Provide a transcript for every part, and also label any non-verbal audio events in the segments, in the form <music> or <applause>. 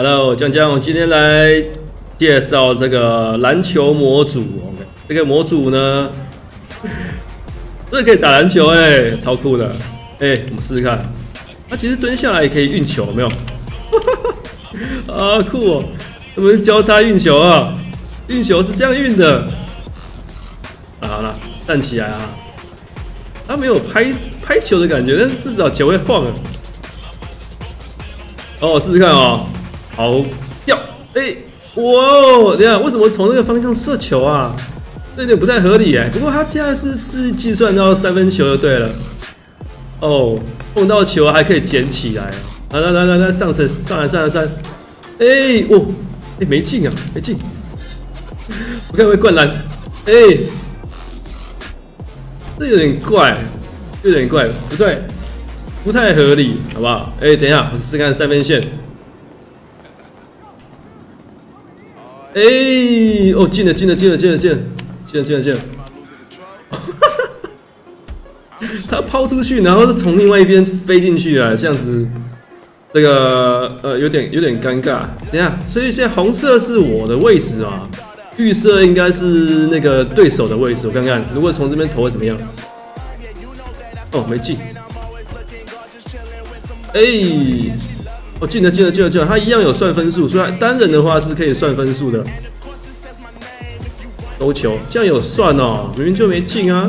Hello，江江，我今天来介绍这个篮球模组。OK，这个模组呢，<laughs> 这可以打篮球哎，超酷的。哎，我们试试看。它其实蹲下来也可以运球，没有？<laughs> 啊，酷哦！我们交叉运球啊，运球是这样运的。好了，站起来啊。它没有拍拍球的感觉，但至少球会晃啊。哦，试试看啊。好掉，哎，哇哦，等下为什么从那个方向射球啊？这有点不太合理哎。不过他现在是自计算到三分球就对了。哦，碰到球还可以捡起来。来来来来来，上升上来上来上来。哎，哦，哎没进啊，没进。我看会灌篮。哎，这有点怪，有点怪，不对，不太合理，好不好？哎，等一下，我试看三分线。哎，哦，进了，进了，进了，进了，进了，进了，进了，进了。<laughs> 他抛出去，然后是从另外一边飞进去啊，这样子，这个呃，有点有点尴尬。等下，所以现在红色是我的位置啊，绿色应该是那个对手的位置。我看看，如果从这边投会怎么样？哦，没进。哎。哦，进了进了进了进了，他一样有算分数，虽然单人的话是可以算分数的。都球，这样有算哦，明明就没进啊。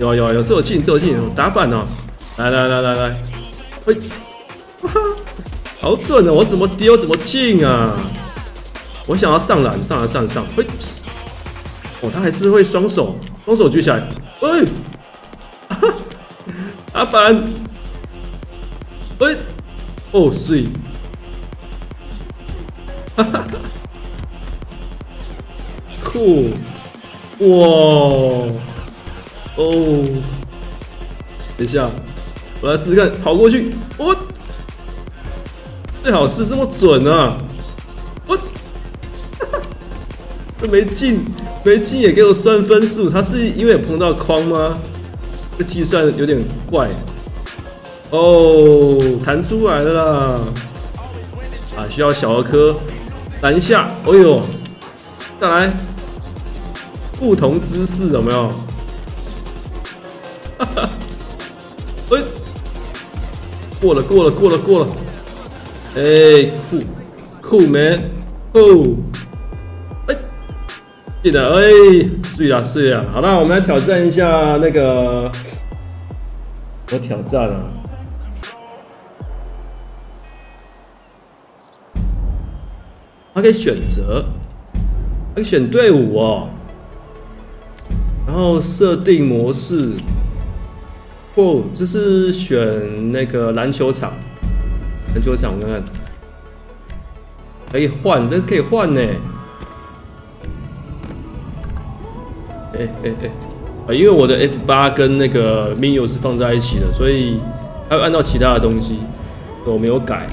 有有有，这有进这有进，打板哦。来来来来来，嘿，<laughs> 好准哦，我怎么丢怎么进啊？我想要上篮，上篮上上，嘿，哦，他还是会双手双手举起来，哎，<laughs> 打板，哎。哦，碎！哈哈哈，酷！哇！哦，等一下，我来试试看，跑过去，我最好是这么准啊！我哈哈，这没进，没进也给我算分数，他是因为碰到框吗？这计算有点怪。哦，弹出来了！啊，需要小儿科拦下。哎呦，再来，不同姿势有没有？哈哈，哎，过了，过了，过了，过了。哎，酷酷 man，哦，哎，记得哎，睡啊睡啊。好了，我们来挑战一下那个，我挑战啊。可以选择，可以选队伍哦，然后设定模式。哦，这是选那个篮球场，篮球场我看看，可以换，但是可以换呢。哎哎哎，啊，因为我的 F 八跟那个 menu 是放在一起的，所以还要按照其他的东西，我没有改。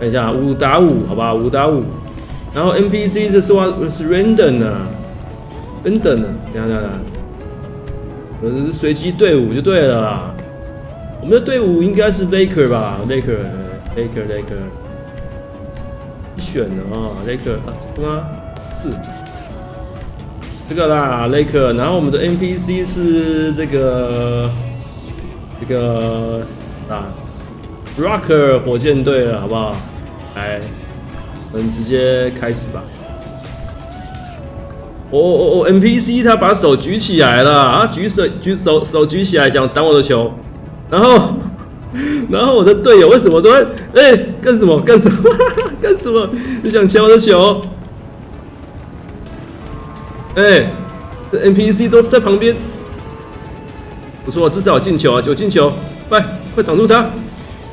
看一下五打五，好吧，五打五。然后 NPC 这是话是 random 啊，random 啊，等下等下，我这是随机队伍就对了。啦。我们的队伍应该是 Laker 吧，Laker，Laker，Laker。选的啊，Laker 啊，什么？是这个啦，Laker。然后我们的 NPC 是这个这个啊，Rocker 火箭队了，好不好？来，我们直接开始吧。哦哦哦，NPC 他把手举起来了啊，举手举手手举起来想挡我的球，然后 <laughs> 然后我的队友为什么都会哎干什么干什么 <laughs> 干什么？你想抢我的球？哎，这 NPC 都在旁边。不错，至少进球啊，就进球，快快挡住他，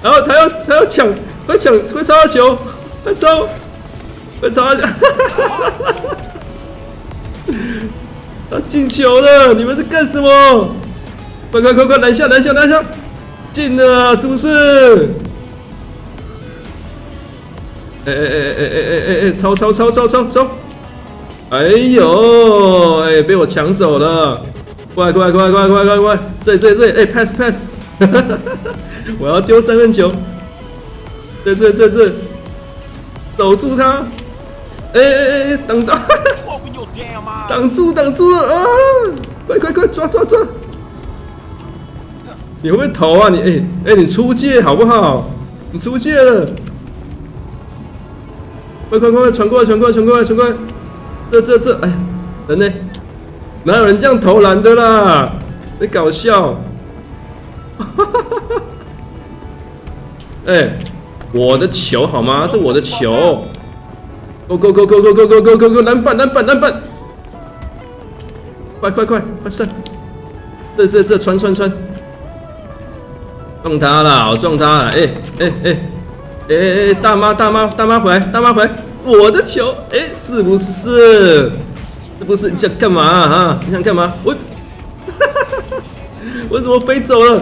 然后他要他要抢。快抢，快插球，快抄，快插！哈哈哈哈哈！他进球了，你们在干什么？快快快快，拦下拦下拦下！进了是不是？哎哎哎哎哎哎哎！抄抄抄抄抄抄！哎呦，哎、被我抢走了！快快快快快快快！这里这里这里！哎、，pass pass！我要丢三分球。在这在这，守住他！哎哎哎，挡挡，挡住挡住啊！快快快，抓抓抓！你会不会投啊？你哎哎，你出界好不好？你出界了！快快快，传过来传过来传过来传过来！这这这，哎，人呢？哪有人这样投篮的啦？你搞笑！哈哈哈哈！哎，我的球好吗？这我的球！Go go go go go go go go go go！篮板篮板篮板！快快快快上！这这这穿穿穿！撞他了，我撞他了！哎哎哎哎哎！大妈大妈大妈回来大妈回来！我的球！哎，是不是？是不是？你想干嘛啊？你想干嘛？我，<laughs> 我怎么飞走了？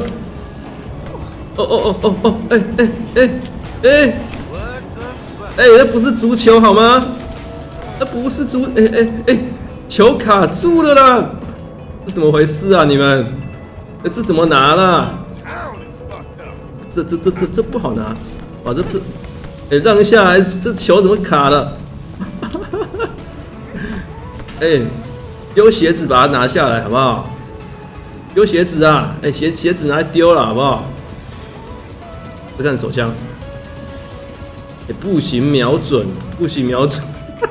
哦哦哦哦哦！哎哎哎哎！哎，那不是足球好吗？那不是足……哎哎哎！球卡住了啦！这怎么回事啊？你们？这怎么拿了？这这这这这不好拿！啊，这这……哎，让一下！这球怎么卡了？<laughs> 哎，丢鞋子把它拿下来好不好？丢鞋子啊！哎，鞋鞋子拿来丢了好不好？再看手枪，步行瞄准，步行瞄准，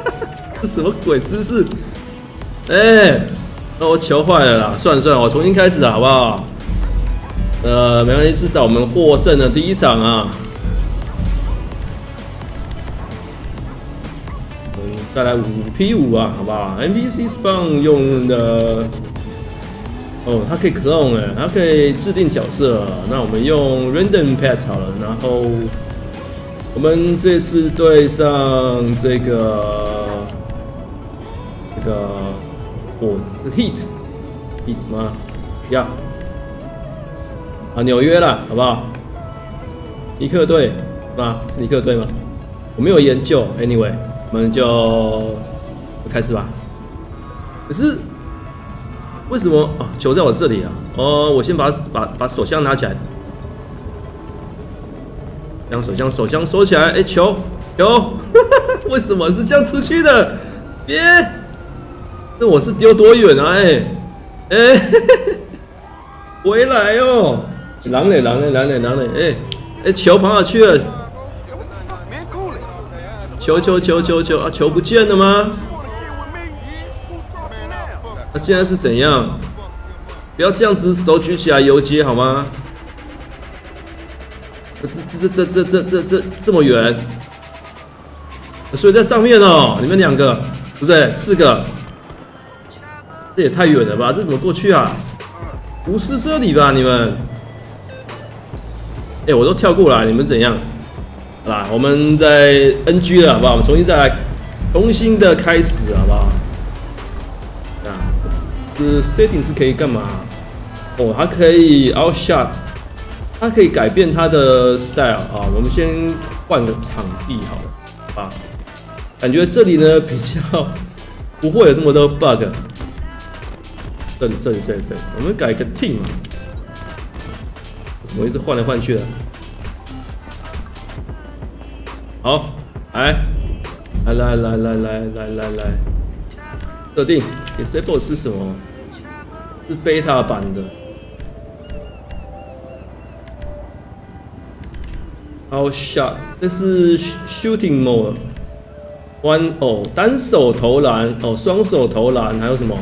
<laughs> 这什么鬼姿势？哎，那我球坏了啦！算了算了，我重新开始好不好？呃，没关系，至少我们获胜了第一场啊。再来五 P 五啊，好不好？NPC spawn 用的哦，它可以 clone 哎，它可以制定角色。那我们用 random pet 好了。然后我们这次对上这个这个哦，heat heat 吗？呀啊，纽约了，好不好？尼克队是吧？是尼克队吗？我没有研究，anyway。我们就开始吧。可是为什么啊？球在我这里啊！哦，我先把把把手枪拿起来，将手枪手枪收起来。哎，球球，<laughs> 为什么是这样出去的？别，那我是丢多远啊？哎哎，<laughs> 回来哦！狼嘞狼嘞狼嘞狼嘞！哎哎，球跑哪去了？球球球球球啊！球不见了吗？那现在是怎样？不要这样子手举起来游街好吗？这这这这这这这这这么远，所以在上面哦，你们两个不对，四个，这也太远了吧？这怎么过去啊？不是这里吧？你们？哎，我都跳过来，你们怎样？好啦，我们在 NG 了，好不好？我们重新再来，重新的开始，好不好？啊，这 setting 是可以干嘛？哦，它可以 outshot，它可以改变它的 style 啊。我们先换个场地好了，啊，感觉这里呢比较不会有这么多 bug。正正正正，我们改个 team 嘛？怎么一直换来换去的？好，来，来来来来来来来来，设定，disable 是什么？是 beta 版的。好下这是 shooting mode，one 哦，单手投篮哦，双手投篮，还有什么？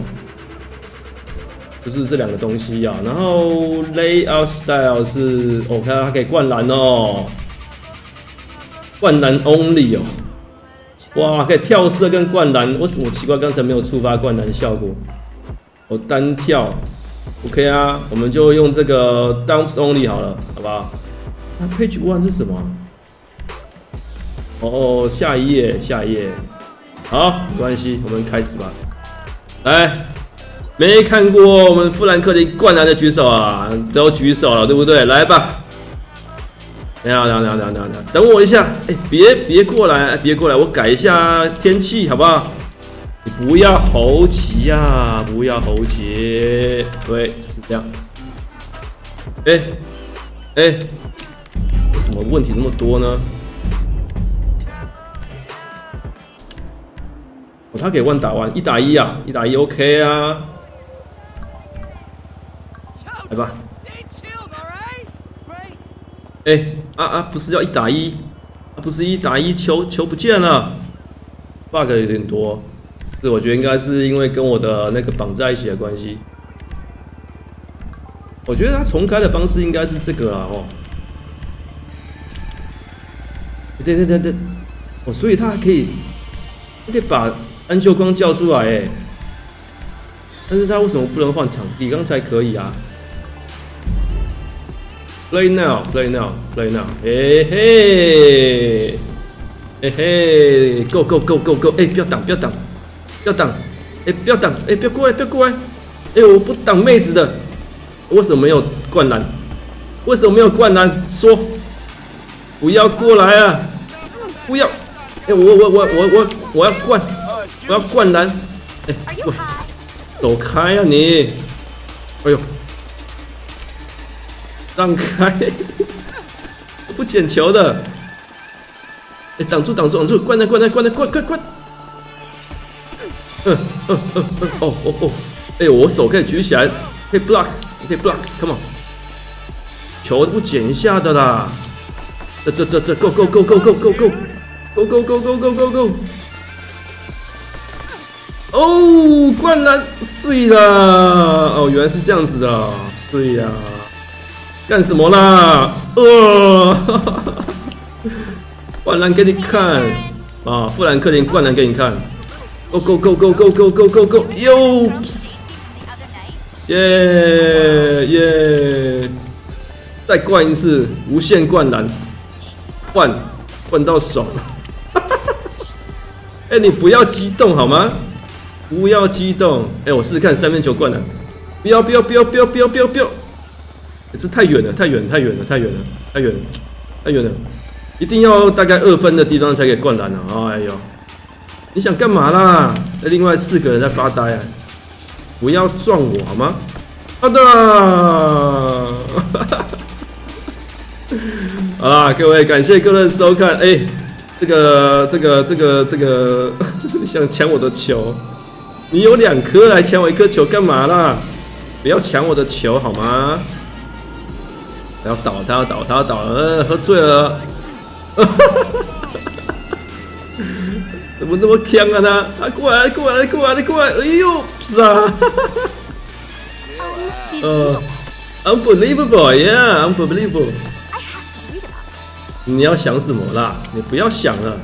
就是这两个东西呀。然后 layout style 是，哦，看它可以灌篮哦。灌篮 only 哦，哇，可以跳射跟灌篮，为什么奇怪？刚才没有触发灌篮效果。我单跳，OK 啊，我们就用这个 dumps only 好了，好不好？那 page one 是什么？哦哦，下一页，下一页。好，没关系，我们开始吧。来，没看过我们富兰克林灌篮的举手啊，都举手了，对不对？来吧。等下，等下，等下，等下，等我一下！哎，别别过来，别过来，我改一下天气，好不好？你不要猴急呀，不要猴急，对，就是这样。哎，哎，怎么问题这么多呢？哦他给万打万一打一啊，一打一 OK 啊，来吧。哎，啊啊，不是要一打一，不是一打一，球球不见了，bug 有点多。这我觉得应该是因为跟我的那个绑在一起的关系。我觉得他重开的方式应该是这个啊，哦。对对对对，哦，所以他还可以，他可以把安秀光叫出来哎，但是他为什么不能换场地？刚才可以啊。Play now, play now, play now. 嘿嘿，嘿嘿，Go go go go go！哎，不要挡，不要挡，不要挡！哎，不要挡！哎，不要过来，不要过来！哎，我不挡妹子的。为什么没有灌篮？为什么没有灌篮？说，不要过来啊！不要！哎，我我我我我我要灌，我要灌篮！哎，走开啊你！哎呦！让开！<laughs> 不捡球的！哎，挡住，挡住，挡住！灌篮，灌篮，灌篮，灌，灌，灌！嗯嗯嗯嗯，哦哦哦！哎，我手可以举起来，可以 block，可以 block，come on！球不捡一下的啦！这这这这，go go go go go go go go go go go go go！go！哦，灌篮碎了！哦，原来是这样子的，碎呀！干什么啦？呃，灌篮给你看啊！富兰克林灌篮给你看！Go go go go go go go go go！哟，耶耶！再灌一次，无限灌篮，灌灌到爽！哎，你不要激动好吗？不要激动！哎，我试试看三分球灌篮，不要不要不要不要不要不要不要！这太远了，太远，太远了，太远了，太远了，太远了！一定要大概二分的地方才可以灌篮啊！哎呦，你想干嘛啦？那另外四个人在发呆啊！不要撞我好吗？好的，<laughs> 好啦，各位感谢各位收看。哎，这个这个这个这个，<laughs> 想抢我的球？你有两颗来抢我一颗球干嘛啦？不要抢我的球好吗？要倒，他要倒，他要倒，呃，喝醉了，<laughs> 怎么那么强啊他？他过来，过来，过来，过来，哎呦，是啊，<laughs> 呃，unbelievable，yeah，unbelievable。你要想什么啦？你不要想了，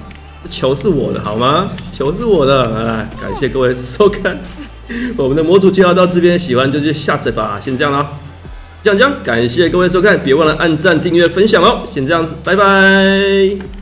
球是我的，好吗？球是我的，来，感谢各位收看我们的模组介绍到这边，喜欢就去下载吧，先这样啦酱酱，感谢各位收看，别忘了按赞、订阅、分享哦！先这样子，拜拜。